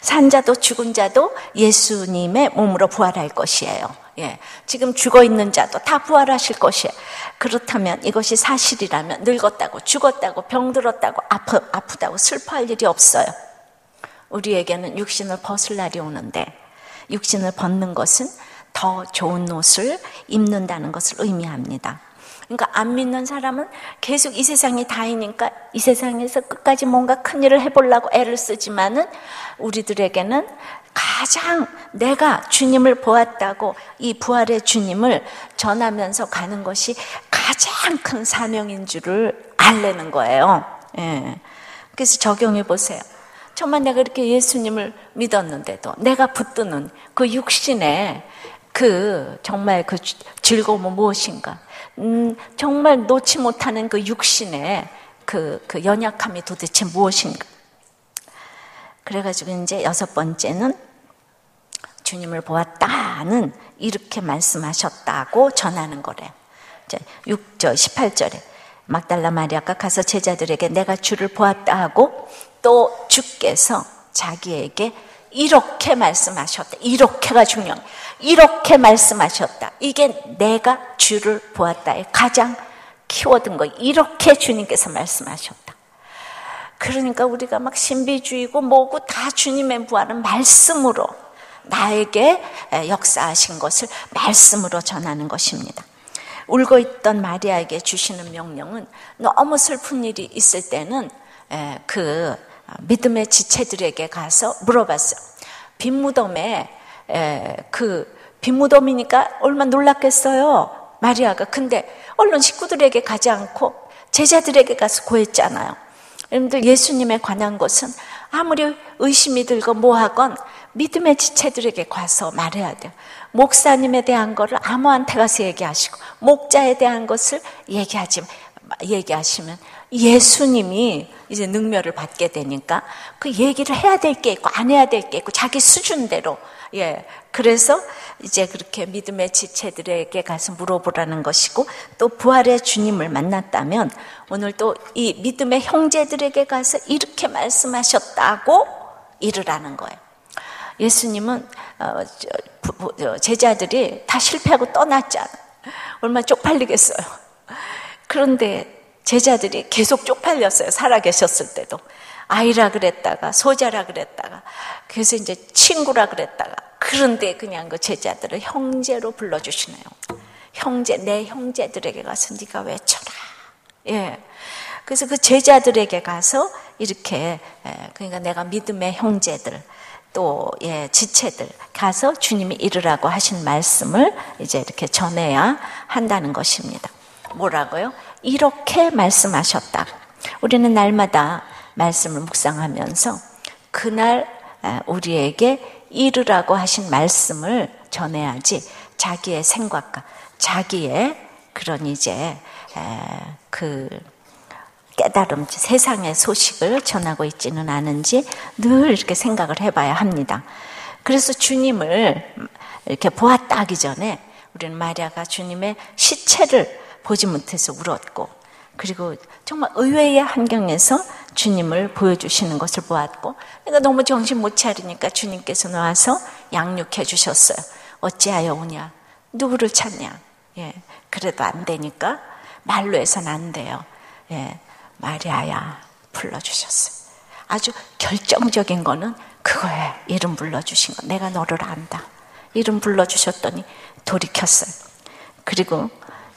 산자도 죽은 자도 예수님의 몸으로 부활할 것이에요. 예, 지금 죽어 있는 자도 다 부활하실 것이에요. 그렇다면 이것이 사실이라면 늙었다고 죽었다고 병들었다고 아프, 아프다고 슬퍼할 일이 없어요. 우리에게는 육신을 벗을 날이 오는데 육신을 벗는 것은 더 좋은 옷을 입는다는 것을 의미합니다. 그러니까 안 믿는 사람은 계속 이 세상이 다이니까 이 세상에서 끝까지 뭔가 큰 일을 해보려고 애를 쓰지만은 우리들에게는 가장 내가 주님을 보았다고 이 부활의 주님을 전하면서 가는 것이 가장 큰 사명인 줄을 알려는 거예요. 예. 그래서 적용해 보세요. 정말 내가 이렇게 예수님을 믿었는데도 내가 붙드는 그 육신에 그 정말 그 즐거움은 무엇인가? 음, 정말 놓지 못하는 그 육신의 그, 그 연약함이 도대체 무엇인가? 그래가지고 이제 여섯 번째는 주님을 보았다는 이렇게 말씀하셨다고 전하는 거래요. 6절, 18절에 막달라 마리아가 가서 제자들에게 내가 주를 보았다 하고 또 주께서 자기에게 이렇게 말씀하셨다. 이렇게가 중요한 이렇게 말씀하셨다. 이게 내가 주를 보았다의 가장 키워드인 거. 이렇게 주님께서 말씀하셨다. 그러니까 우리가 막 신비주의고 뭐고 다 주님의 부활은 말씀으로 나에게 역사하신 것을 말씀으로 전하는 것입니다. 울고 있던 마리아에게 주시는 명령은 너무 슬픈 일이 있을 때는 그 믿음의 지체들에게 가서 물어봤어요. 빈무덤에 그 빈 무덤이니까 얼마나 놀랐겠어요. 마리아가. 근데 얼른 식구들에게 가지 않고 제자들에게 가서 고했잖아요. 여러분들 예수님에 관한 것은 아무리 의심이 들고 뭐하건 믿음의 지체들에게 가서 말해야 돼요. 목사님에 대한 것을 아무한테 가서 얘기하시고 목자에 대한 것을 얘기하지 얘기하시면 예수님이 이제 능멸을 받게 되니까 그 얘기를 해야 될 게 있고 안 해야 될 게 있고 자기 수준대로 예 그래서 이제 그렇게 믿음의 지체들에게 가서 물어보라는 것이고 또 부활의 주님을 만났다면 오늘 또 이 믿음의 형제들에게 가서 이렇게 말씀하셨다고 이르라는 거예요. 예수님은 어, 제자들이 다 실패하고 떠났잖아. 얼마나 쪽팔리겠어요. 그런데 제자들이 계속 쪽팔렸어요. 살아계셨을 때도. 아이라 그랬다가, 소자라 그랬다가, 그래서 이제 친구라 그랬다가, 그런데 그냥 그 제자들을 형제로 불러주시네요. 형제, 내 형제들에게 가서 네가 외쳐라. 예. 그래서 그 제자들에게 가서 이렇게, 예, 그러니까 내가 믿음의 형제들, 또, 예, 지체들 가서 주님이 이르라고 하신 말씀을 이제 이렇게 전해야 한다는 것입니다. 뭐라고요? 이렇게 말씀하셨다. 우리는 날마다 말씀을 묵상하면서 그날 우리에게 이르라고 하신 말씀을 전해야지 자기의 생각과 자기의 그런 이제 그 깨달음, 세상의 소식을 전하고 있지는 않은지 늘 이렇게 생각을 해봐야 합니다. 그래서 주님을 이렇게 보았다 하기 전에 우리는 마리아가 주님의 시체를 보지 못해서 울었고 그리고 정말 의외의 환경에서 주님을 보여주시는 것을 보았고 내가 너무 정신 못 차리니까 주님께서 나와서 양육해 주셨어요. 어찌하여 오냐? 누구를 찾냐? 예, 그래도 안 되니까 말로 해서는 안 돼요. 예, 마리아야 불러주셨어요. 아주 결정적인 거는 그거예요. 이름 불러주신 거. 내가 너를 안다. 이름 불러주셨더니 돌이켰어요. 그리고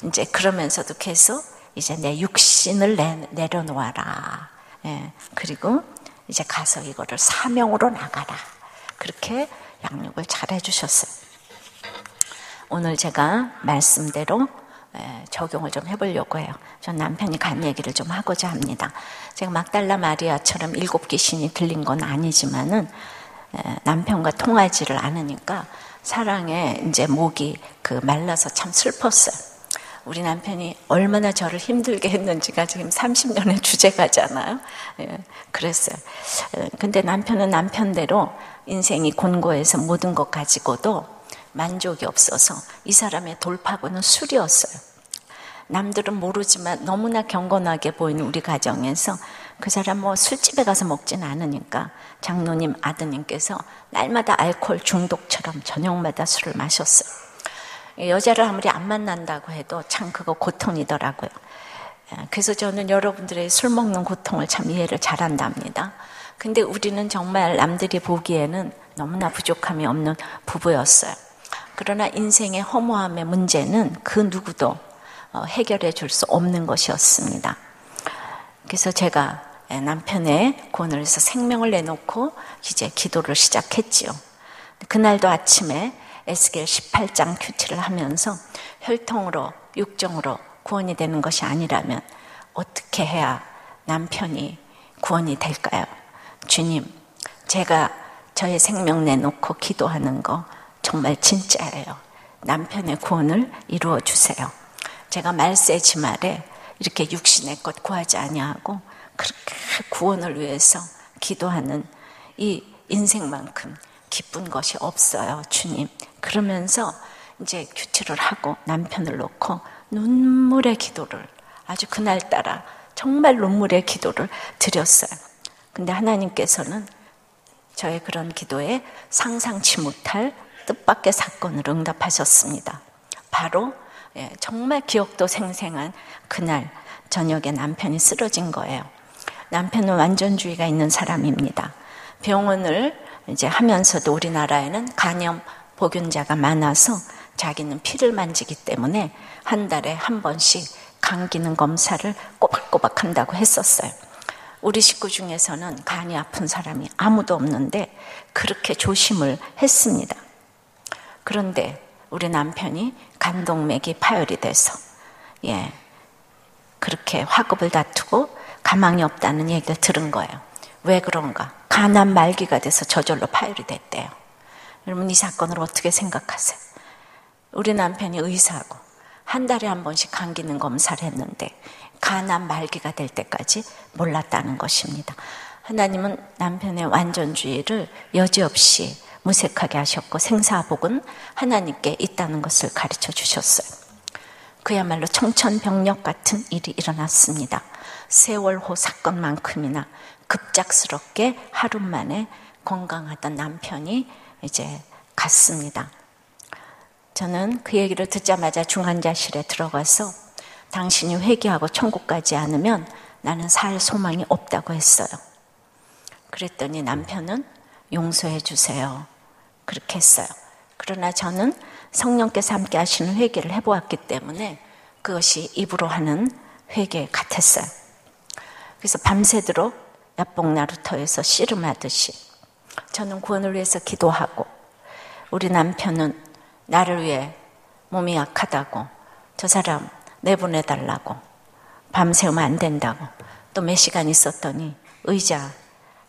이제 그러면서도 계속 이제 내 육신을 내, 내려놓아라. 예, 그리고 이제 가서 이거를 사명으로 나가라. 그렇게 양육을 잘 해주셨어요. 오늘 제가 말씀대로 예, 적용을 좀 해보려고 해요. 전 남편이 간 얘기를 좀 하고자 합니다. 제가 막달라 마리아처럼 일곱 귀신이 들린 건 아니지만은 예, 남편과 통하지를 않으니까 사랑에 이제 목이 그 말라서 참 슬펐어요. 우리 남편이 얼마나 저를 힘들게 했는지가 지금 30년의 주제가잖아요. 예, 그랬어요. 예, 근데 남편은 남편대로 인생이 곤고해서 모든 것 가지고도 만족이 없어서 이 사람의 돌파구는 술이었어요. 남들은 모르지만 너무나 경건하게 보이는 우리 가정에서 그 사람 뭐 술집에 가서 먹진 않으니까 장로님 아드님께서 날마다 알코올 중독처럼 저녁마다 술을 마셨어요. 여자를 아무리 안 만난다고 해도 참 그거 고통이더라고요. 예, 그래서 저는 여러분들의 술 먹는 고통을 참 이해를 잘한답니다. 근데 우리는 정말 남들이 보기에는 너무나 부족함이 없는 부부였어요. 그러나 인생의 허무함의 문제는 그 누구도 어, 해결해 줄 수 없는 것이었습니다. 그래서 제가 예, 남편의 권을 해서 생명을 내놓고 이제 기도를 시작했지요. 그날도 아침에 에스겔 18장 큐티를 하면서 혈통으로 육정으로 구원이 되는 것이 아니라면 어떻게 해야 남편이 구원이 될까요? 주님, 제가 저의 생명 내놓고 기도하는 거 정말 진짜예요. 남편의 구원을 이루어 주세요. 제가 말세 지 말에 이렇게 육신의 것 구하지 아니하고 그렇게 구원을 위해서 기도하는 이 인생만큼 기쁜 것이 없어요, 주님. 그러면서 이제 큐티를 하고 남편을 놓고 눈물의 기도를 아주 그날따라 정말 눈물의 기도를 드렸어요. 근데 하나님께서는 저의 그런 기도에 상상치 못할 뜻밖의 사건을 응답하셨습니다. 바로 예, 정말 기억도 생생한 그날 저녁에 남편이 쓰러진 거예요. 남편은 완전주의가 있는 사람입니다. 병원을 이제 하면서도 우리나라에는 간염 복균자가 많아서 자기는 피를 만지기 때문에 한 달에 한 번씩 간 기능 검사를 꼬박꼬박 한다고 했었어요. 우리 식구 중에서는 간이 아픈 사람이 아무도 없는데 그렇게 조심을 했습니다. 그런데 우리 남편이 간동맥이 파열이 돼서 예 그렇게 화급을 다투고 가망이 없다는 얘기를 들은 거예요. 왜 그런가? 간암 말기가 돼서 저절로 파열이 됐대요. 여러분 이 사건을 어떻게 생각하세요? 우리 남편이 의사고 한 달에 한 번씩 간 기능 검사를 했는데 간암 말기가 될 때까지 몰랐다는 것입니다. 하나님은 남편의 완전주의를 여지없이 무색하게 하셨고 생사복은 하나님께 있다는 것을 가르쳐 주셨어요. 그야말로 청천벽력 같은 일이 일어났습니다. 세월호 사건만큼이나 급작스럽게 하루 만에 건강하던 남편이 이제 갔습니다. 저는 그 얘기를 듣자마자 중환자실에 들어가서 당신이 회개하고 천국 가지 않으면 나는 살 소망이 없다고 했어요. 그랬더니 남편은 용서해 주세요. 그렇게 했어요. 그러나 저는 성령께서 함께 하시는 회개를 해보았기 때문에 그것이 입으로 하는 회개 같았어요. 그래서 밤새도록 야뽕나루터에서 씨름하듯이 저는 구원을 위해서 기도하고 우리 남편은 나를 위해 몸이 약하다고 저 사람 내보내달라고 밤새우면 안 된다고 또 몇 시간 있었더니 의자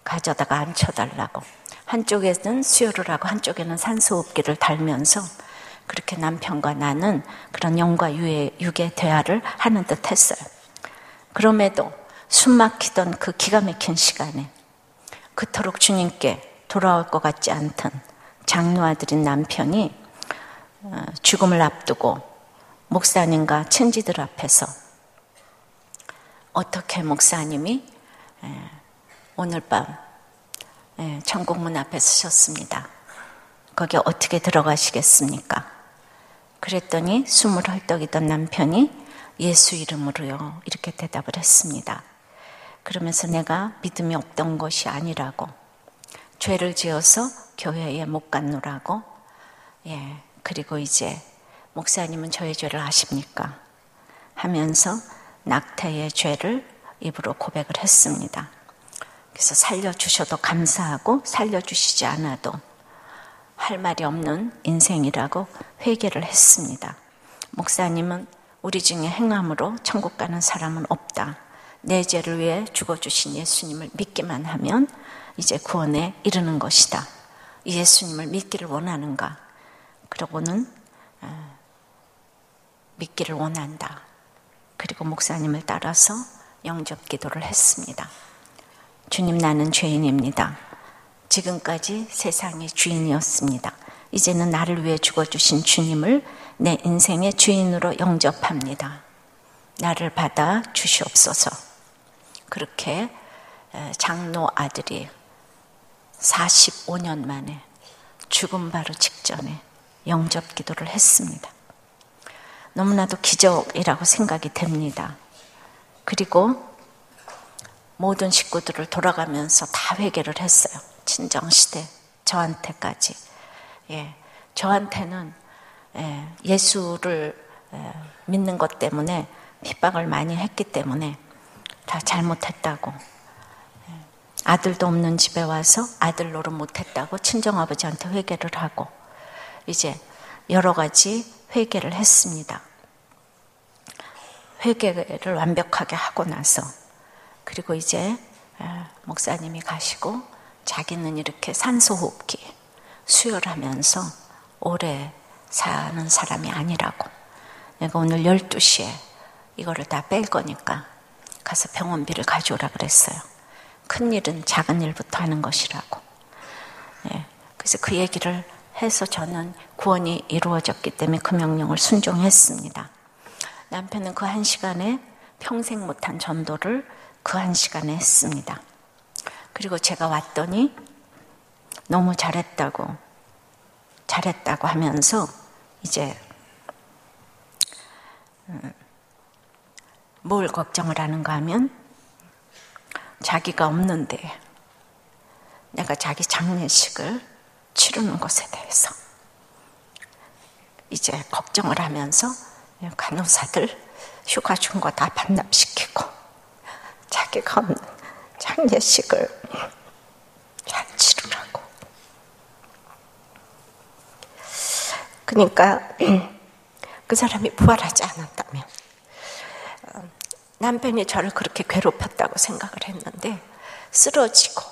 가져다가 앉혀달라고 한쪽에는 수혈을 하고 한쪽에는 산소호흡기를 달면서 그렇게 남편과 나는 그런 영과 유의, 육의 대화를 하는 듯 했어요. 그럼에도 숨 막히던 그 기가 막힌 시간에 그토록 주님께 돌아올 것 같지 않던 장로 아들인 남편이 어, 죽음을 앞두고 목사님과 친지들 앞에서 어떻게 목사님이 오늘 밤 천국문 앞에 서셨습니다. 거기 어떻게 들어가시겠습니까? 그랬더니 숨을 헐떡이던 남편이 예수 이름으로요. 이렇게 대답을 했습니다. 그러면서 내가 믿음이 없던 것이 아니라고 죄를 지어서 교회에 못 갔노라고 예 그리고 이제 목사님은 저의 죄를 아십니까? 하면서 낙태의 죄를 입으로 고백을 했습니다. 그래서 살려주셔도 감사하고 살려주시지 않아도 할 말이 없는 인생이라고 회개를 했습니다. 목사님은 우리 중에 행함으로 천국 가는 사람은 없다. 내 죄를 위해 죽어주신 예수님을 믿기만 하면 이제 구원에 이르는 것이다. 예수님을 믿기를 원하는가? 그러고는 어, 믿기를 원한다. 그리고 목사님을 따라서 영접 기도를 했습니다. 주님 나는 죄인입니다. 지금까지 세상의 주인이었습니다. 이제는 나를 위해 죽어주신 주님을 내 인생의 주인으로 영접합니다. 나를 받아 주시옵소서. 그렇게 장로 아들이 45년 만에 죽음 바로 직전에 영접 기도를 했습니다. 너무나도 기적이라고 생각이 됩니다. 그리고 모든 식구들을 돌아가면서 다 회개를 했어요. 친정 시대 저한테까지. 예, 저한테는 예, 예수를 예, 믿는 것 때문에 핍박을 많이 했기 때문에 다 잘못했다고. 예, 아들도 없는 집에 와서 아들 노릇 못했다고 친정아버지한테 회개를 하고 이제 여러 가지 회개를 했습니다. 회개를 완벽하게 하고 나서 그리고 이제 목사님이 가시고 자기는 이렇게 산소호흡기 수혈하면서 오래 사는 사람이 아니라고 내가 오늘 12시에 이거를 다 뺄 거니까 가서 병원비를 가져오라 그랬어요. 큰 일은 작은 일부터 하는 것이라고. 네. 그래서 그 얘기를 해서 저는 구원이 이루어졌기 때문에 그 명령을 순종했습니다. 남편은 그 한 시간에 평생 못한 전도를 그 한 시간에 했습니다. 그리고 제가 왔더니 너무 잘했다고, 잘했다고 하면서 이제, 음, 뭘 걱정을 하는가 하면 자기가 없는데 내가 자기 장례식을 치르는 것에 대해서 이제 걱정을 하면서 간호사들 휴가 준 거 다 반납시키고 자기가 없는 장례식을 잘 치르라고. 그러니까 그 사람이 부활하지 않았다면 어, 남편이 저를 그렇게 괴롭혔다고 생각을 했는데 쓰러지고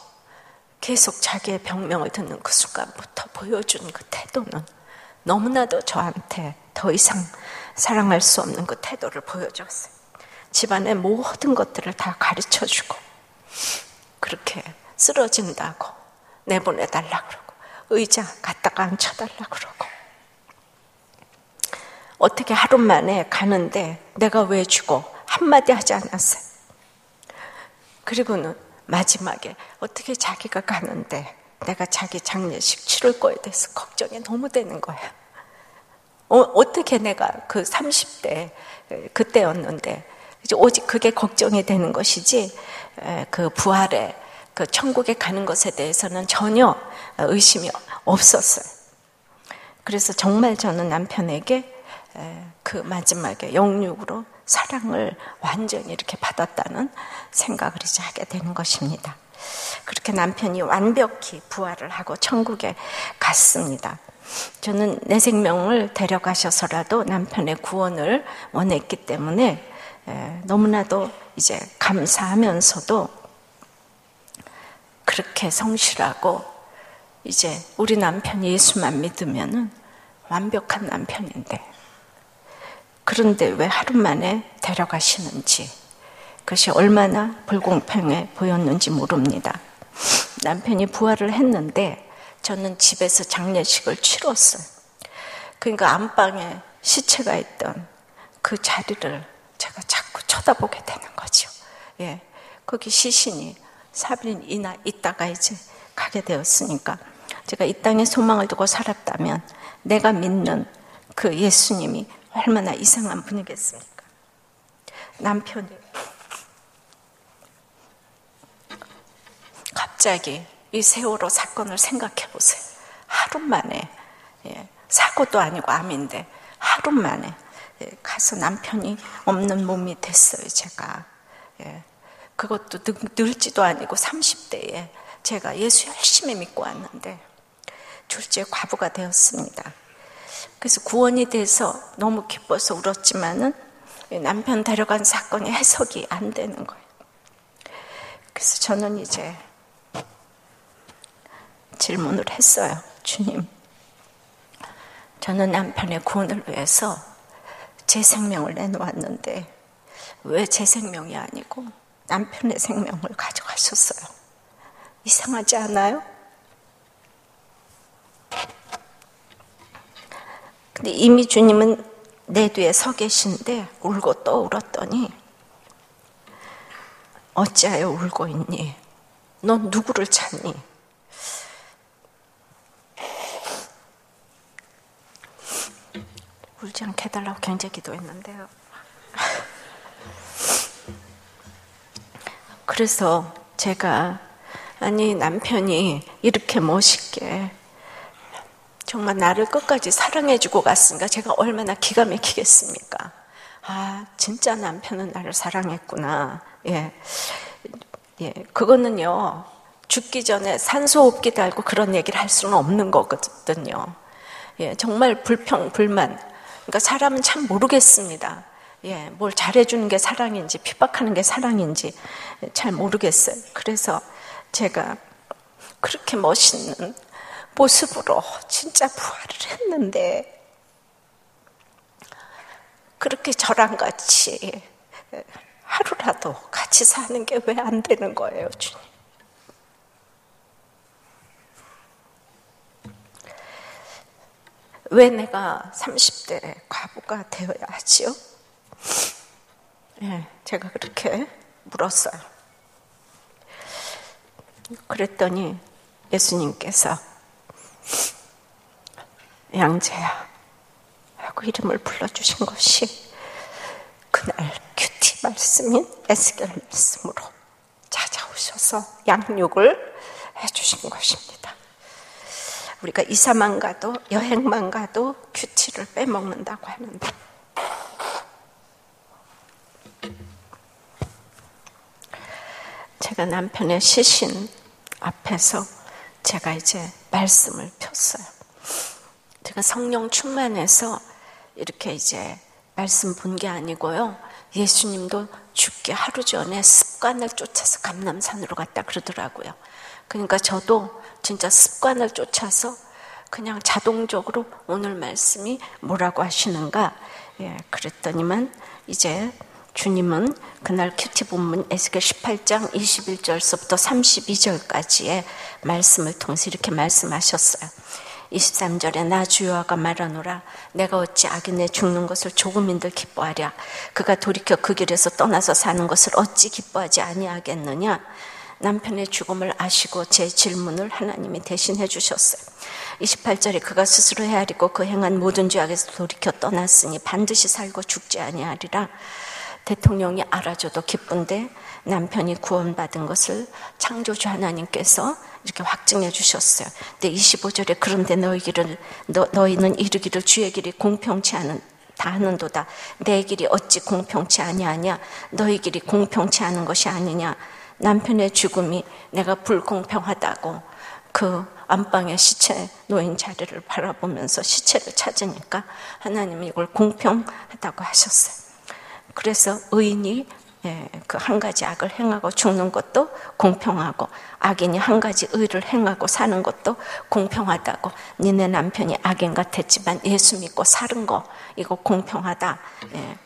계속 자기의 병명을 듣는 그 순간부터 보여준 그 태도는 너무나도 저한테 더 이상 사랑할 수 없는 그 태도를 보여줬어요. 집안의 모든 것들을 다 가르쳐 주고, 그렇게 쓰러진다고 내보내달라 그러고, 의자 갖다가 앉혀달라 그러고, 어떻게 하루 만에 가는데 내가 왜 죽어? 한마디 하지 않았어요. 그리고는 마지막에 어떻게 자기가 가는데 내가 자기 장례식 치를 거에 대해서 걱정이 너무 되는 거야. 어, 떻게 내가 그 30대 그때였는데 오직 그게 걱정이 되는 것이지 그 부활에 그 천국에 가는 것에 대해서는 전혀 의심이 없었어요. 그래서 정말 저는 남편에게 그 마지막에 영육으로 사랑을 완전히 이렇게 받았다는 생각을 이제 하게 되는 것입니다. 그렇게 남편이 완벽히 부활을 하고 천국에 갔습니다. 저는 내 생명을 데려가셔서라도 남편의 구원을 원했기 때문에 너무나도 이제 감사하면서도 그렇게 성실하고 이제 우리 남편 예수만 믿으면은 완벽한 남편인데 그런데 왜 하루 만에 데려가시는지 그것이 얼마나 불공평해 보였는지 모릅니다. 남편이 부활을 했는데 저는 집에서 장례식을 치렀어요. 그러니까 안방에 시체가 있던 그 자리를 제가 자꾸 쳐다보게 되는 거죠. 예. 거기 시신이 4일이나 있다가 이제 가게 되었으니까 제가 이 땅에 소망을 두고 살았다면 내가 믿는 그 예수님이 얼마나 이상한 분이겠습니까? 남편이 갑자기 이 세월호 사건을 생각해 보세요. 하루 만에 예, 사고도 아니고 암인데 하루 만에 예, 가서 남편이 없는 몸이 됐어요. 제가 예, 그것도 늙지도 아니고 30대에 제가 예수 열심히 믿고 왔는데 둘째 과부가 되었습니다. 그래서 구원이 돼서 너무 기뻐서 울었지만은 남편 데려간 사건이 해석이 안 되는 거예요. 그래서 저는 이제 질문을 했어요. 주님, 저는 남편의 구원을 위해서 제 생명을 내놓았는데 왜 제 생명이 아니고 남편의 생명을 가져가셨어요? 이상하지 않아요? 근데 이미 주님은 내 뒤에 서 계신데 울고 또 울었더니 어찌하여 울고 있니? 넌 누구를 찾니? 울지 않게 해달라고 굉장히 기도했는데요. 그래서 제가 아니 남편이 이렇게 멋있게 정말 나를 끝까지 사랑해주고 갔으니까 제가 얼마나 기가 막히겠습니까? 아 진짜 남편은 나를 사랑했구나. 예, 예, 그거는요 죽기 전에 산소호흡기 달고 그런 얘기를 할 수는 없는 거거든요. 예, 정말 불평 불만 그러니까 사람은 참 모르겠습니다. 예, 뭘 잘해주는 게 사랑인지 핍박하는 게 사랑인지 잘 모르겠어요. 그래서 제가 그렇게 멋있는 모습으로 진짜 부활을 했는데 그렇게 저랑 같이 하루라도 같이 사는 게 왜 안 되는 거예요, 주님? 왜 내가 30대 과부가 되어야 하지요? 예, 제가 그렇게 물었어요. 그랬더니 예수님께서 양재야 하고 이름을 불러주신 것이 그날 큐티 말씀인 에스겔 말씀으로 찾아오셔서 양육을 해주신 것입니다. 우리가 이사만 가도 여행만 가도 큐티를 빼먹는다고 하는데 제가 남편의 시신 앞에서 제가 이제 말씀을 폈어요. 제가 성령 충만해서 이렇게 이제 말씀 본 게 아니고요. 예수님도 죽기 하루 전에 습관을 쫓아서 감남산으로 갔다 그러더라고요. 그러니까 저도 진짜 습관을 쫓아서 그냥 자동적으로 오늘 말씀이 뭐라고 하시는가 예, 그랬더니만 이제 주님은 그날 큐티 본문 에스겔 18장 21절서부터 32절까지의 말씀을 통해서 이렇게 말씀하셨어요. 23절에 나 주여와가 말하노라 내가 어찌 악인의 죽는 것을 조금인들 기뻐하랴 그가 돌이켜 그 길에서 떠나서 사는 것을 어찌 기뻐하지 아니하겠느냐 남편의 죽음을 아시고 제 질문을 하나님이 대신해 주셨어요. 28절에 그가 스스로 헤아리고 그 행한 모든 죄악에서 돌이켜 떠났으니 반드시 살고 죽지 아니하리라. 대통령이 알아줘도 기쁜데 남편이 구원받은 것을 창조주 하나님께서 이렇게 확증해 주셨어요. 근데 25절에 그런데 너희기를 너, 너희는 이르기를 주의 길이 공평치 않은 다 하는도다. 내 길이 어찌 공평치 아니하냐? 너희 길이 공평치 않은 것이 아니냐? 남편의 죽음이 내가 불공평하다고 그 안방에 시체 놓인 자리를 바라보면서 시체를 찾으니까 하나님이 이걸 공평하다고 하셨어요. 그래서 의인이 예, 그한 가지 악을 행하고 죽는 것도 공평하고 악인이 한 가지 의를 행하고 사는 것도 공평하다고 니네 남편이 악인 같았지만 예수 믿고 사는 거 이거 공평하다 예.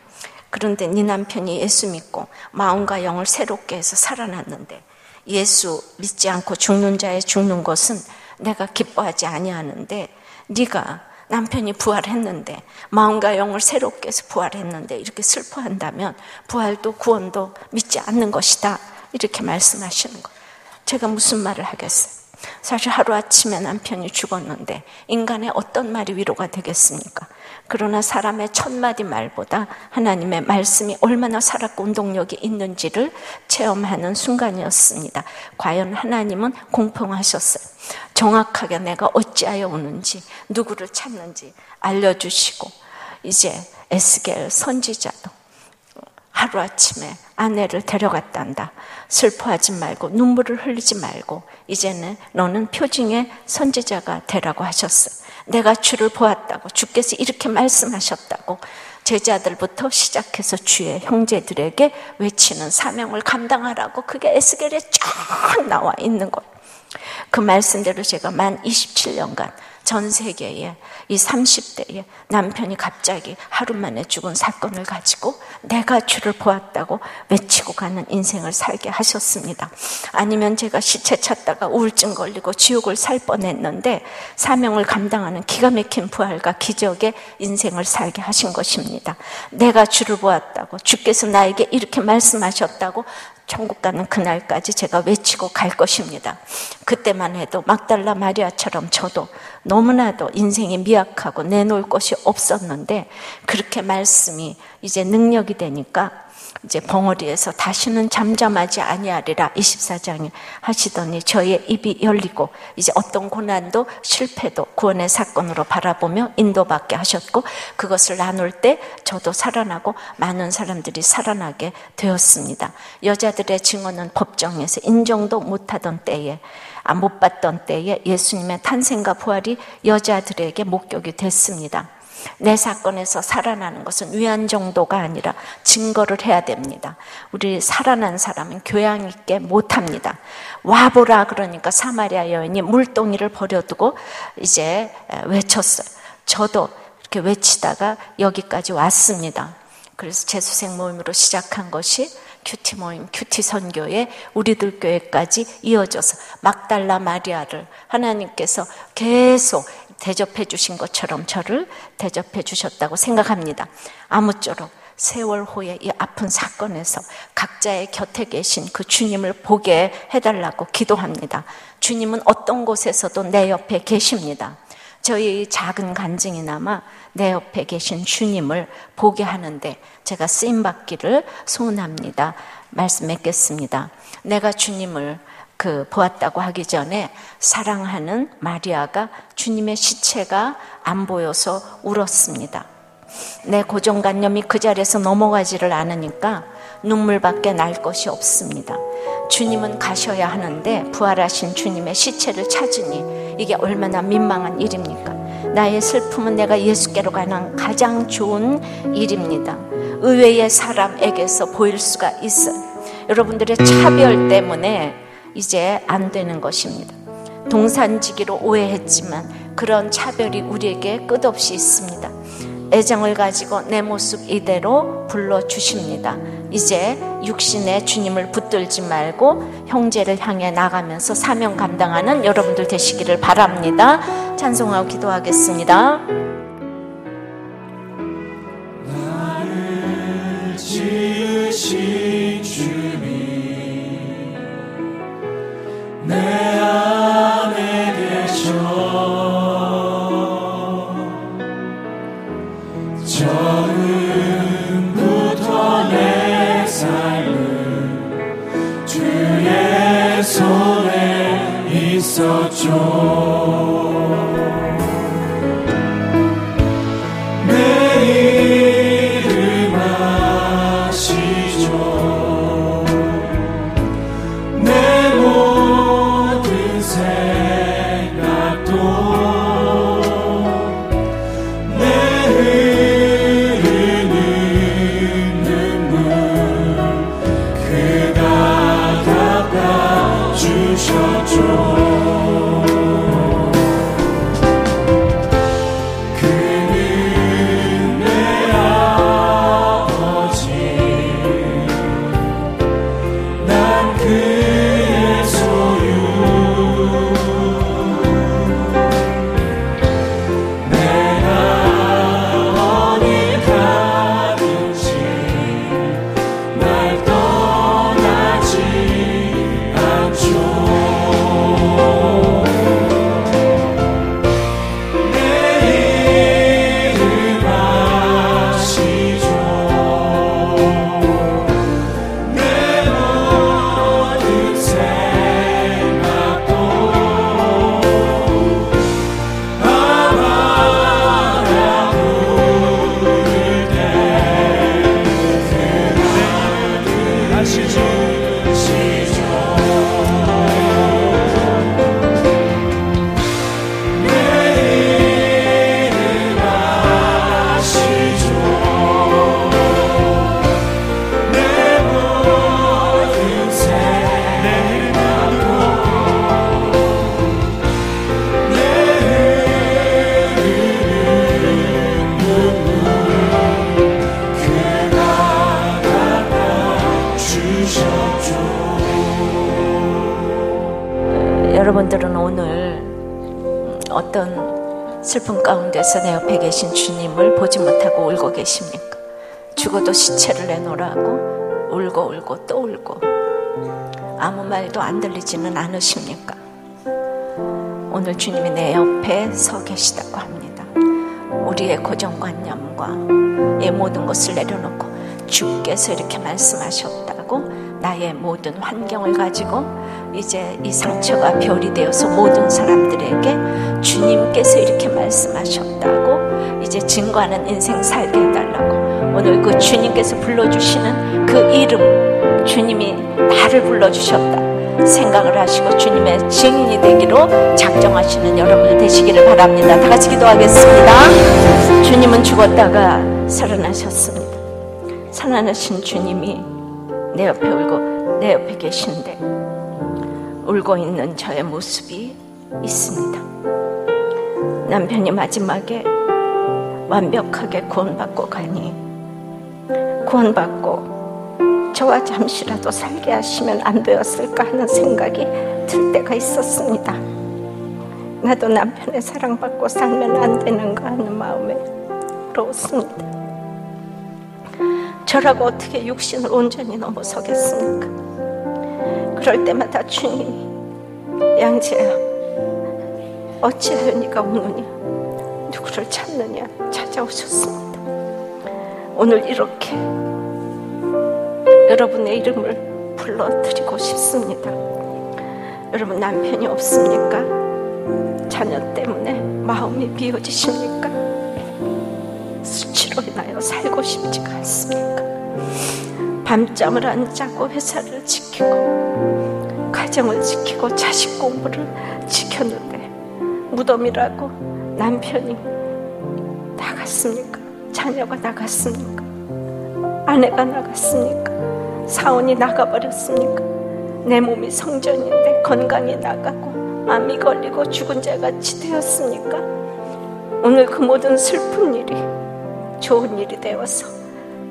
그런데 네 남편이 예수 믿고 마음과 영을 새롭게 해서 살아났는데 예수 믿지 않고 죽는 자의 죽는 것은 내가 기뻐하지 아니하는데 네가 남편이 부활했는데 마음과 영을 새롭게 해서 부활했는데 이렇게 슬퍼한다면 부활도 구원도 믿지 않는 것이다 이렇게 말씀하시는 거예요. 제가 무슨 말을 하겠어요? 사실 하루아침에 남편이 죽었는데 인간의 어떤 말이 위로가 되겠습니까? 그러나 사람의 첫마디 말보다 하나님의 말씀이 얼마나 살았고 운동력이 있는지를 체험하는 순간이었습니다. 과연 하나님은 공평하셨어요. 정확하게 내가 어찌하여 오는지, 누구를 찾는지 알려주시고, 이제 에스겔 선지자도 하루아침에 아내를 데려갔단다. 슬퍼하지 말고 눈물을 흘리지 말고 이제는 너는 표징의 선지자가 되라고 하셨어. 내가 주를 보았다고 주께서 이렇게 말씀하셨다고 제자들부터 시작해서 주의 형제들에게 외치는 사명을 감당하라고 그게 에스겔에 쫙 나와 있는 거예요. 그 말씀대로 제가 만 27년간 전 세계에 이 30대에 남편이 갑자기 하루 만에 죽은 사건을 가지고 내가 주를 보았다고 외치고 가는 인생을 살게 하셨습니다. 아니면 제가 시체 찾다가 우울증 걸리고 지옥을 살 뻔했는데 사명을 감당하는 기가 막힌 부활과 기적의 인생을 살게 하신 것입니다. 내가 주를 보았다고 주께서 나에게 이렇게 말씀하셨다고 천국 가는 그날까지 제가 외치고 갈 것입니다. 그때만 해도 막달라 마리아처럼 저도 너무나도 인생이 미약하고 내놓을 것이 없었는데 그렇게 말씀이 이제 능력이 되니까 이제 벙어리에서 다시는 잠잠하지 아니하리라 24장에 하시더니 저의 입이 열리고 이제 어떤 고난도 실패도 구원의 사건으로 바라보며 인도받게 하셨고 그것을 나눌 때 저도 살아나고 많은 사람들이 살아나게 되었습니다. 여자들의 증언은 법정에서 인정도 못하던 때에 아, 못 봤던 때에 예수님의 탄생과 부활이 여자들에게 목격이 됐습니다. 내 사건에서 살아나는 것은 위안 정도가 아니라 증거를 해야 됩니다. 우리 살아난 사람은 교양 있게 못합니다. 와보라 그러니까 사마리아 여인이 물동이를 버려두고 이제 외쳤어요. 저도 이렇게 외치다가 여기까지 왔습니다. 그래서 재수생 모임으로 시작한 것이 QT 모임, QT 선교에 우리들 교회까지 이어져서 막달라 마리아를 하나님께서 계속 대접해 주신 것처럼 저를 대접해 주셨다고 생각합니다. 아무쪼록 세월 후에 이 아픈 사건에서 각자의 곁에 계신 그 주님을 보게 해달라고 기도합니다. 주님은 어떤 곳에서도 내 옆에 계십니다. 저희 작은 간증이나마 내 옆에 계신 주님을 보게 하는데 제가 쓰임 받기를 소원합니다. 말씀 맺겠습니다. 내가 주님을 그 보았다고 하기 전에 사랑하는 마리아가 주님의 시체가 안 보여서 울었습니다. 내 고정관념이 그 자리에서 넘어가지를 않으니까 눈물밖에 날 것이 없습니다. 주님은 가셔야 하는데 부활하신 주님의 시체를 찾으니 이게 얼마나 민망한 일입니까? 나의 슬픔은 내가 예수께로 가는 가장 좋은 일입니다. 의외의 사람에게서 보일 수가 있어요. 여러분들의 차별 때문에 이제 안 되는 것입니다. 동산지기로 오해했지만 그런 차별이 우리에게 끝없이 있습니다. 애정을 가지고 내 모습 이대로 불러주십니다. 이제 육신의 주님을 붙들지 말고 형제를 향해 나가면서 사명 감당하는 여러분들 되시기를 바랍니다. 찬송하고 기도하겠습니다. 나를 지으신 주님 주의 손에 있었죠 슬픔 가운데서 내 옆에 계신 주님을 보지 못하고 울고 계십니까? 죽어도 시체를 내놓으라고 울고 울고 또 울고 아무 말도 안 들리지는 않으십니까? 오늘 주님이 내 옆에 서 계시다고 합니다. 우리의 고정관념과 이 모든 것을 내려놓고 주께서 이렇게 말씀하셨다고 나의 모든 환경을 가지고 이제 이 상처가 별이 되어서 모든 사람들에게 주님께서 이렇게 말씀하셨다고 이제 증거하는 인생 살게 해달라고 오늘 그 주님께서 불러주시는 그 이름 주님이 나를 불러주셨다 생각을 하시고 주님의 증인이 되기로 작정하시는 여러분 되시기를 바랍니다. 다 같이 기도하겠습니다. 주님은 죽었다가 살아나셨습니다. 살아나신 주님이 내 옆에 울고 내 옆에 계신데 울고 있는 저의 모습이 있습니다. 남편이 마지막에 완벽하게 구원받고 가니 구원받고 저와 잠시라도 살게 하시면 안 되었을까 하는 생각이 들 때가 있었습니다. 나도 남편의 사랑받고 살면 안 되는가 하는 마음에 부러웠습니다. 저라고 어떻게 육신을 온전히 넘어서겠습니까? 그럴 때마다 주님이 양재야 어찌하여 네가 우느냐 누구를 찾느냐 찾아오셨습니다. 오늘 이렇게 여러분의 이름을 불러드리고 싶습니다. 여러분 남편이 없습니까? 자녀 때문에 마음이 비어지십니까? 수치로 인하여 살고 싶지가 않습니까? 밤잠을 안 자고 회사를 지키고 가정을 지키고 자식 공부를 지켰는데 무덤이라고 남편이 나갔습니까? 자녀가 나갔습니까? 아내가 나갔습니까? 사원이 나가버렸습니까? 내 몸이 성전인데 건강이 나가고 암이 걸리고 죽은 자같이 되었습니까? 오늘 그 모든 슬픈 일이 좋은 일이 되어서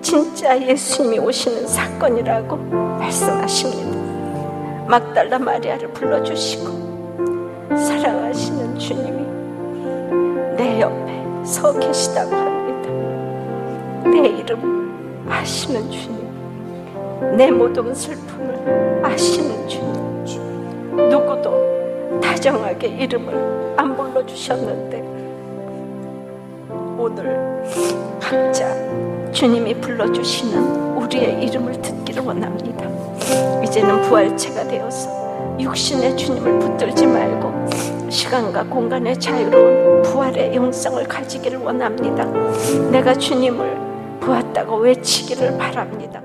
진짜 예수님이 오시는 사건이라고 말씀하십니다. 막달라 마리아를 불러주시고 사랑하시는 주님이 내 옆에 서 계시다고 합니다. 내 이름 아시는 주님. 내 모든 슬픔을 아시는 주님. 누구도 다정하게 이름을 안 불러주셨는데 오늘 각자 주님이 불러주시는 우리의 이름을 듣기를 원합니다. 이제는 부활체가 되어서 육신의 주님을 붙들지 말고 시간과 공간의 자유로운 부활의 영성을 가지기를 원합니다. 내가 주님을 보았다고 외치기를 바랍니다.